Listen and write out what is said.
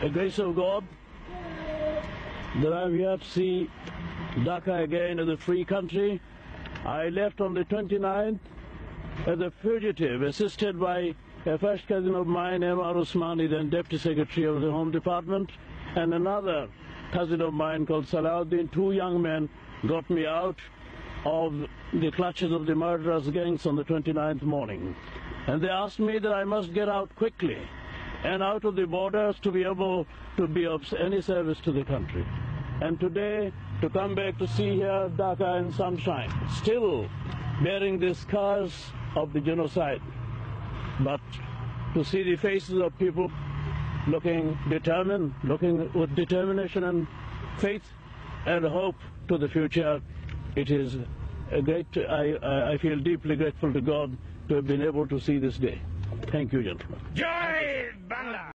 the grace of God that I'm here to see Dhaka again as a free country. I left on the 29th as a fugitive, assisted by a first cousin of mine, M.R. Osmani, then Deputy Secretary of the Home Department, and another cousin of mine called Salahuddin. Two young men got me out of the clutches of the murderous gangs on the 29th morning. And they asked me that I must get out quickly and out of the borders to be able to be of any service to the country. And today, to come back to see here Dhaka in sunshine, still bearing the scars of the genocide, but to see the faces of people looking determined, looking with determination and faith and hope to the future, it is a great, I, I feel deeply grateful to God to have been able to see this day. Thank you, gentlemen. Jai Bangla!